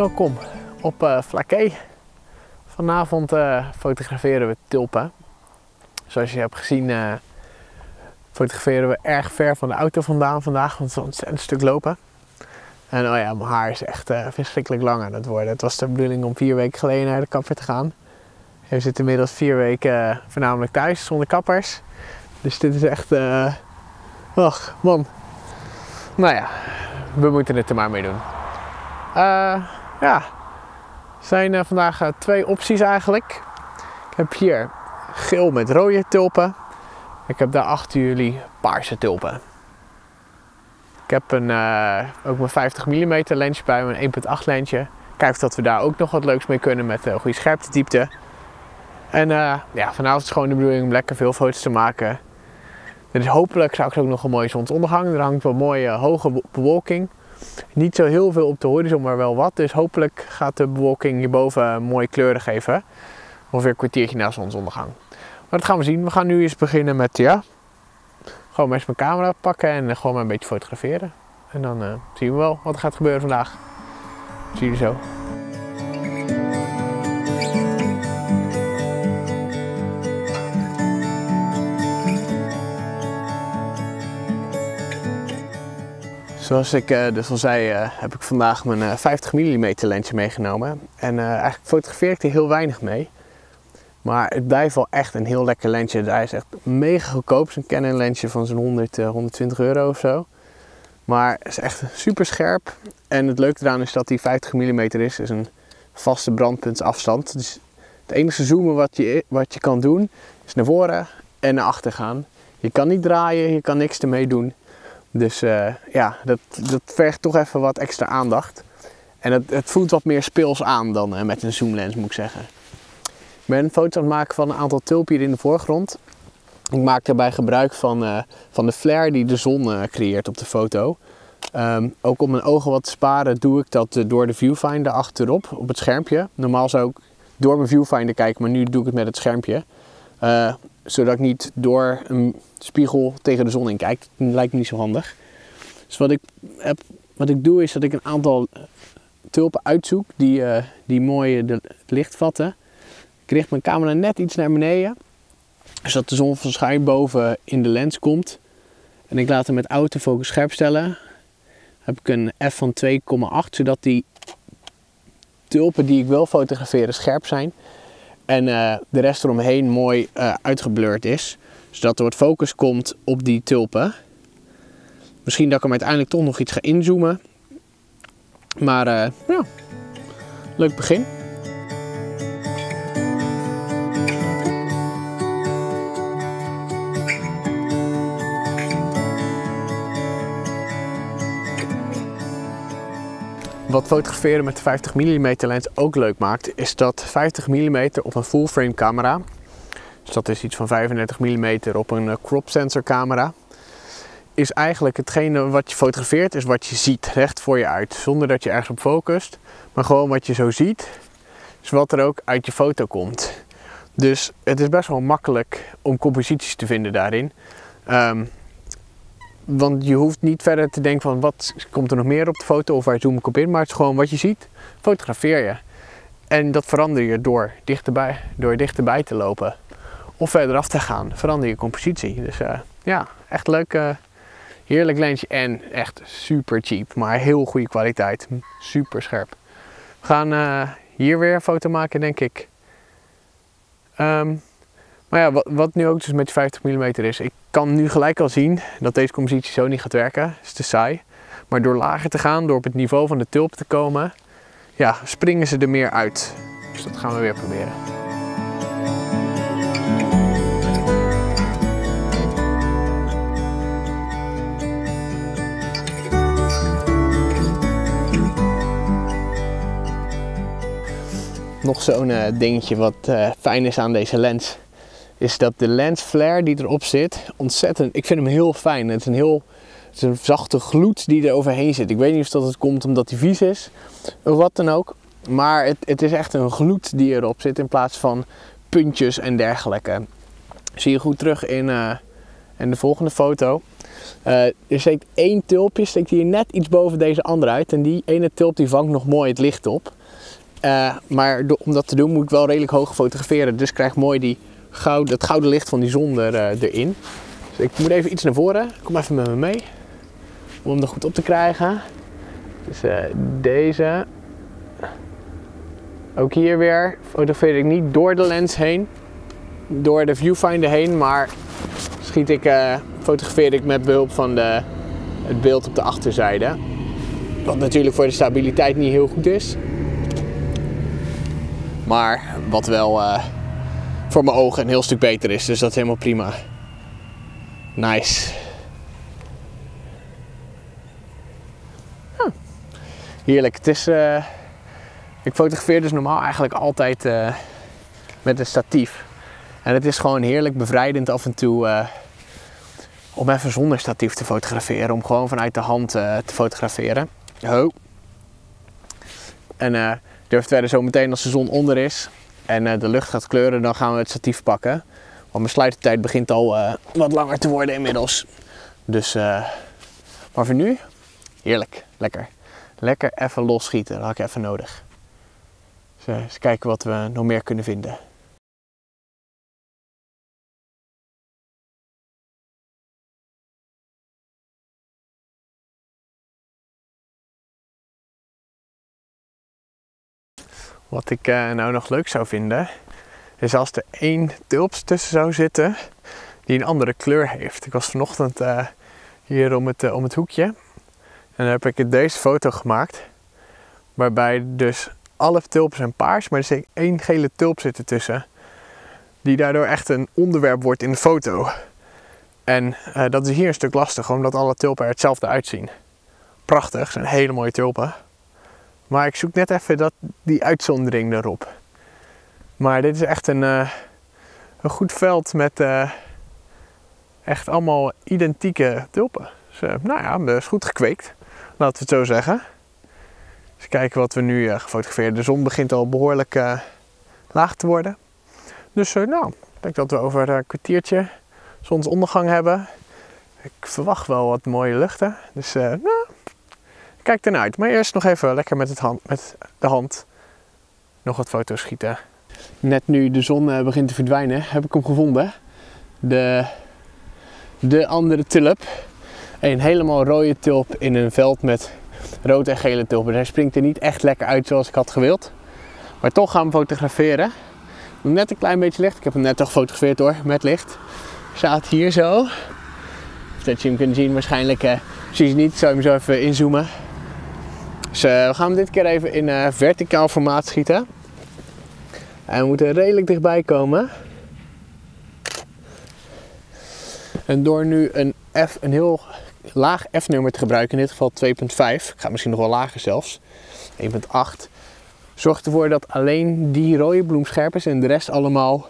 Welkom op uh, Flaké. Vanavond uh, fotograferen we tulpen. Zoals je hebt gezien uh, fotograferen we erg ver van de auto vandaan vandaag, want het is een stuk lopen. En oh ja, mijn haar is echt verschrikkelijk lang aan het worden. Het was de bedoeling om vier weken geleden naar de kapper te gaan. We zitten inmiddels vier weken voornamelijk thuis zonder kappers. Dus dit is echt... ach man. Nou ja, we moeten het er maar mee doen. Ja, zijn uh, vandaag uh, twee opties eigenlijk. Ik heb hier geel met rode tulpen. Ik heb daar achter jullie paarse tulpen. Ik heb een, ook mijn 50 mm lensje bij, mijn 1.8 lensje. Kijk of dat we daar ook nog wat leuks mee kunnen met uh, goede scherptediepte. En ja, vanavond is gewoon de bedoeling om lekker veel foto's te maken. Is hopelijk straks ook nog een mooie zonsondergang. Er hangt wel mooie hoge bewolking. Niet zo heel veel op de horizon, maar wel wat. Dus hopelijk gaat de bewolking hierboven mooie kleuren geven. Ongeveer een kwartiertje na zonsondergang. Maar dat gaan we zien. We gaan nu eens beginnen met, ja, gewoon eens mijn camera pakken en gewoon maar een beetje fotograferen. En dan uh, zien we wel wat er gaat gebeuren vandaag. Zie jullie zo. Zoals ik uh, dus al zei, uh, heb ik vandaag mijn uh, 50 mm lensje meegenomen. En eigenlijk fotografeer ik er heel weinig mee. Maar het blijft wel echt een heel lekker lensje. Hij is echt mega goedkoop. Een Canon lensje van zo'n 100, 120 euro of zo. Maar het is echt super scherp. En het leuke eraan is dat hij 50 mm is. is een vaste brandpuntsafstand. Dus het enige zoomen wat je, wat je kan doen is naar voren en naar achter gaan. Je kan niet draaien, je kan niks ermee doen. Dus uh, ja, dat, dat vergt toch even wat extra aandacht. En het, het voelt wat meer speels aan dan uh, met een zoomlens moet ik zeggen. Ik ben foto's aan het maken van een aantal tulpen in de voorgrond. Ik maak daarbij gebruik van, uh, van de flare die de zon creëert op de foto. Um, ook om mijn ogen wat te sparen doe ik dat door de viewfinder achterop op het schermpje. Normaal zou ik door mijn viewfinder kijken, maar nu doe ik het met het schermpje. Zodat ik niet door een spiegel tegen de zon in kijkt. Dat lijkt me niet zo handig. Dus wat ik, heb, wat ik doe is dat ik een aantal eh, tulpen uitzoek die, uh, die mooi het licht vatten. Ik richt mijn camera net iets naar beneden. Zodat de zon van schuin boven in de lens komt. En ik laat hem met autofocus scherp stellen. heb ik een f van 2,8 zodat die tulpen die ik wil fotograferen scherp zijn. En uh, de rest eromheen mooi uh, uitgeblurred is zodat er wat focus komt op die tulpen. Misschien dat ik hem uiteindelijk toch nog iets ga inzoomen. Maar uh, ja, leuk begin. Wat fotograferen met de 50 mm lens ook leuk maakt, is dat 50 mm op een full frame camera dus dat is iets van 35 mm op een eh, crop sensor camera. Is eigenlijk hetgene wat je fotografeert, is wat je ziet recht voor je uit. Zonder dat je ergens op focust. Maar gewoon wat je zo ziet, is wat er ook uit je foto komt. Dus het is best wel makkelijk om composities te vinden daarin. Um, want je hoeft niet verder te denken van wat komt er nog meer op de foto of waar zoom ik op in. Maar het is gewoon wat je ziet, fotografeer je. En dat verander je door dichterbij, door dichterbij te lopen of verder af te gaan, verander je compositie. Dus uh, ja, echt leuk, uh, heerlijk lensje en echt super cheap, maar heel goede kwaliteit. Super scherp. We gaan uh, hier weer een foto maken, denk ik. Um, maar ja, wat, wat, nu ook dus met 50 mm is, ik kan nu gelijk al zien dat deze compositie zo niet gaat werken. Het is te saai. Maar door lager te gaan, door op het niveau van de tulp te komen, ja, springen ze er meer uit. Dus dat gaan we weer proberen. nog zo'n uh, dingetje wat uh, fijn is aan deze lens. Is dat de lens flare die erop zit, ontzettend, ik vind hem heel fijn. Het is een heel, het is een zachte gloed die er overheen zit. Ik weet niet of dat het komt omdat hij vies is, of wat dan ook. Maar het, het is echt een gloed die erop zit in plaats van puntjes en dergelijke. Zie je goed terug in, uh, in de volgende foto. Uh, er steekt één tulpje, steekt hier net iets boven deze andere uit. En die ene tulp die vangt nog mooi het licht op. Uh, maar om dat te doen moet ik wel redelijk hoog fotograferen. Dus krijg mooi die goud, het gouden licht van die zon er, uh, erin. Dus ik moet even iets naar voren. Kom even met me mee. Om hem er goed op te krijgen. Dus deze. Ook hier weer fotografeer ik niet door de lens heen. Door de viewfinder heen. Maar schiet ik, fotografeer ik met behulp van de, het beeld op de achterzijde. Wat natuurlijk voor de stabiliteit niet heel goed is. Maar wat wel uh, voor mijn ogen een heel stuk beter is. Dus dat is helemaal prima. Nice. Heerlijk. Het is, uh, ik fotografeer dus normaal eigenlijk altijd uh, met een statief. En het is gewoon heerlijk bevrijdend af en toe om even zonder statief te fotograferen. Om gewoon vanuit de hand te fotograferen. Ho. En durft verder zo meteen als de zon onder is en uh, de lucht gaat kleuren, dan gaan we het statief pakken. Want mijn sluitertijd begint al uh, wat langer te worden inmiddels. Dus, uh, maar voor nu, heerlijk, lekker. Lekker even losschieten, dat had ik even nodig. Dus eens kijken wat we nog meer kunnen vinden. Wat ik uh, nou nog leuk zou vinden, is als er één tulps tussen zou zitten die een andere kleur heeft. Ik was vanochtend uh, hier om het, uh, om het hoekje en dan heb ik deze foto gemaakt. Waarbij dus alle tulpen zijn paars, maar er zit één gele tulp zit ertussen. Die daardoor echt een onderwerp wordt in de foto. En dat is hier een stuk lastig, omdat alle tulpen er hetzelfde uitzien. Prachtig, zijn hele mooie tulpen. Maar ik zoek net even dat, die uitzondering erop. Maar dit is echt een, uh, een goed veld met uh, echt allemaal identieke tulpen. Dus uh, nou ja, dat is goed gekweekt. Laten we het zo zeggen. Dus kijken wat we nu gefotografeerd. De zon begint al behoorlijk laag te worden. Dus nou, ik denk dat we over een kwartiertje zonsondergang hebben. Ik verwacht wel wat mooie luchten. Dus nou, kijk ernaar uit. Maar eerst nog even lekker met, het hand, met de hand nog wat foto's schieten. Net nu de zon eh, begint te verdwijnen, heb ik hem gevonden. De, de andere tulp. Een helemaal rode tulp in een veld met rood en gele tulpen. Hij springt er niet echt lekker uit zoals ik had gewild. Maar toch gaan we fotograferen. Net een klein beetje licht. Ik heb hem net toch gefotografeerd hoor, met licht. Staat hier zo. Dat je hem kunt zien waarschijnlijk. Zie je niet, zou je hem zo even inzoomen. Dus we gaan hem dit keer even in uh, verticaal formaat schieten. En we moeten redelijk dichtbij komen. En door nu een, F, een heel laag F-nummer te gebruiken, in dit geval 2.5, ik ga misschien nog wel lager zelfs, 1.8, zorgt ervoor dat alleen die rode bloem scherp is en de rest allemaal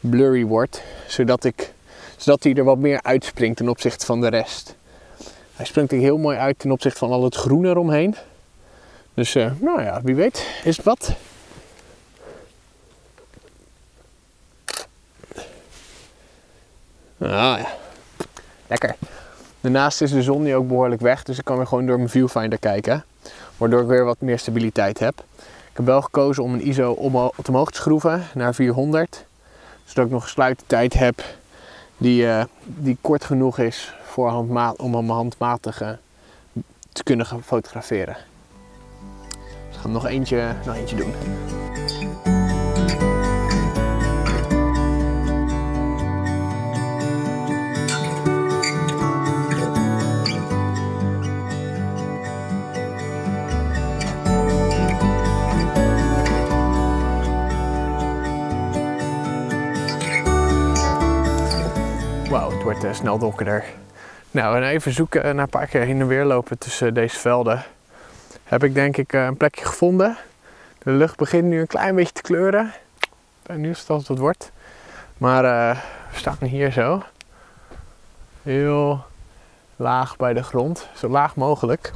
blurry wordt, zodat, ik, zodat hij er wat meer uitspringt ten opzichte van de rest. Hij springt er heel mooi uit ten opzichte van al het groen eromheen. Dus uh, nou ja, wie weet is het wat. Ah ja, lekker. Daarnaast is de zon nu ook behoorlijk weg, dus ik kan weer gewoon door mijn viewfinder kijken. Waardoor ik weer wat meer stabiliteit heb. Ik heb wel gekozen om een ISO omhoog te schroeven naar 400. Zodat ik nog een sluitertijd heb die, uh, die kort genoeg is voor om hem handmatig uh, te kunnen fotograferen gaan nog eentje, nog eentje doen. Wauw, het wordt uh, snel donkerder. Nou, en even zoeken naar een paar keer heen en weer lopen tussen deze velden heb ik denk ik eh, een plekje gevonden. De lucht begint nu een klein beetje te kleuren. Ik ben benieuwd of het wat wordt. Maar uh, we staan hier zo. Heel laag bij de grond. Zo laag mogelijk.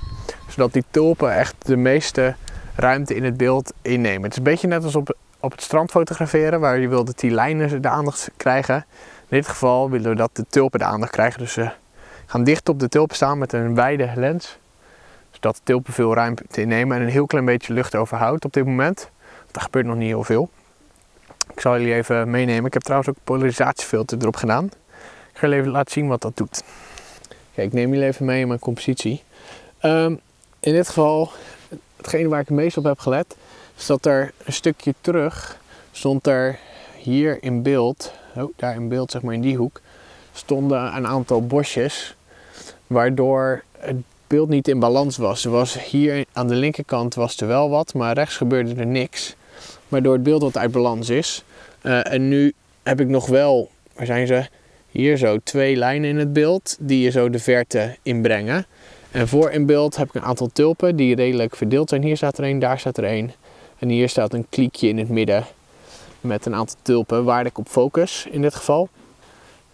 Zodat die tulpen echt de meeste ruimte in het beeld innemen. Het is een beetje net als op, op het strand fotograferen. Waar je wil dat die lijnen de aandacht krijgen. In dit geval willen we dat de tulpen de aandacht krijgen. Dus uh, gaan dicht op de tulpen staan met een wijde lens. Zodat de tulpen veel ruimte innemen en een heel klein beetje lucht overhoudt op dit moment. Dat gebeurt nog niet heel veel. Ik zal jullie even meenemen. Ik heb trouwens ook een polarisatiefilter erop gedaan. Ik ga jullie even laten zien wat dat doet. Kijk, ik neem jullie even mee in mijn compositie. Um, in dit geval, hetgene waar ik het meest op heb gelet, is dat er een stukje terug stond er hier in beeld, oh, daar in beeld zeg maar in die hoek, stonden een aantal bosjes, waardoor beeld niet in balans was. Er was hier aan de linkerkant was er wel wat, maar rechts gebeurde er niks, waardoor het beeld wat uit balans is. Uh, en nu heb ik nog wel, waar zijn ze? Hier zo twee lijnen in het beeld die je zo de verte inbrengen. En voor in beeld heb ik een aantal tulpen die redelijk verdeeld zijn. Hier staat er een, daar staat er een. En hier staat een kliekje in het midden met een aantal tulpen waar ik op focus in dit geval.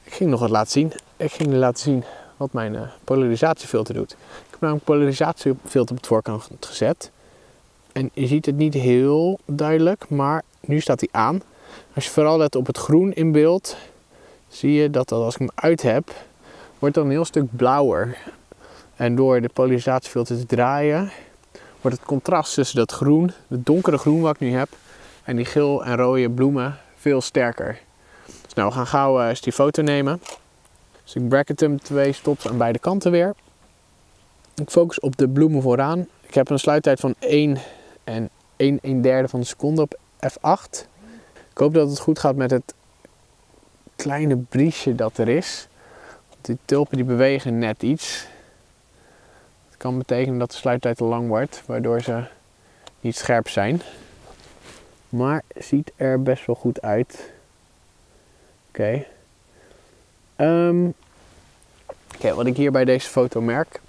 Ik ging nog wat laten zien. Ik ging laten zien wat mijn uh, polarisatiefilter doet. Ik heb namelijk een polarisatiefilter op het voorkant gezet. En je ziet het niet heel duidelijk, maar nu staat hij aan. Als je vooral let op het groen in beeld, zie je dat als ik hem uit heb, wordt dan een heel stuk blauwer. En door de polarisatiefilter te draaien, wordt het contrast tussen dat groen, het donkere groen wat ik nu heb, en die geel en rode bloemen veel sterker. Dus nou, we gaan gauw uh, eens die foto nemen. Dus ik bracket hem twee stops aan beide kanten weer. Ik focus op de bloemen vooraan. Ik heb een sluittijd van 1 en 1, 1 derde van de seconde op F8. Ik hoop dat het goed gaat met het kleine briesje dat er is. Die tulpen die bewegen net iets kan betekenen dat de sluittijd te lang wordt, waardoor ze niet scherp zijn. Maar ziet er best wel goed uit. Oké. Ehm, wat ik hier bij deze foto merk,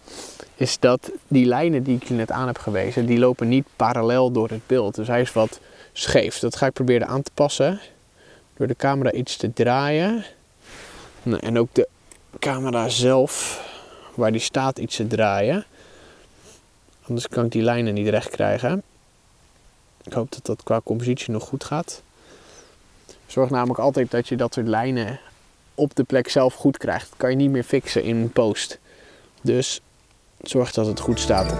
is dat die lijnen die ik je net aan heb gewezen, die lopen niet parallel door het beeld. Dus hij is wat scheef. Dat ga ik proberen aan te passen door de camera iets te draaien. Nou, en ook de camera zelf, waar die staat, iets te draaien. Anders kan ik die lijnen niet recht krijgen. Ik hoop dat dat qua compositie nog goed gaat. Zorg namelijk altijd dat je dat soort lijnen op de plek zelf goed krijgt. Kan je niet meer fixen in post. Dus zorg dat het goed staat.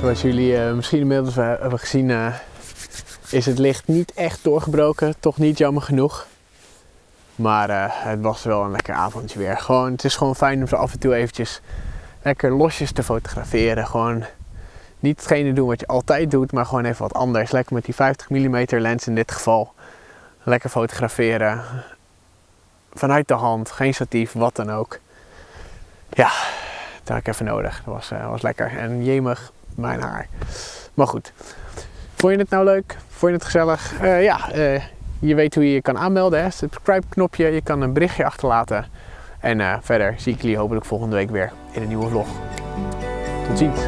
Zoals jullie uh, misschien inmiddels hebben gezien, uh, is het licht niet echt doorgebroken. Toch niet jammer genoeg. Maar uh, het was wel een lekker avondje weer. Gewoon, het is gewoon fijn om zo af en toe eventjes lekker losjes te fotograferen. Gewoon niet hetgene doen wat je altijd doet, maar gewoon even wat anders. Lekker met die 50 mm lens in dit geval. Lekker fotograferen. Vanuit de hand, geen statief, wat dan ook. Ja, dat had ik even nodig. Dat was, uh, was lekker. En jemig, mijn haar. Maar goed. Vond je het nou leuk? Vond je het gezellig? Uh, ja, je weet hoe je je kan aanmelden. Hè? Subscribe knopje, je kan een berichtje achterlaten. En uh, verder zie ik jullie hopelijk volgende week weer in een nieuwe vlog. Tot ziens!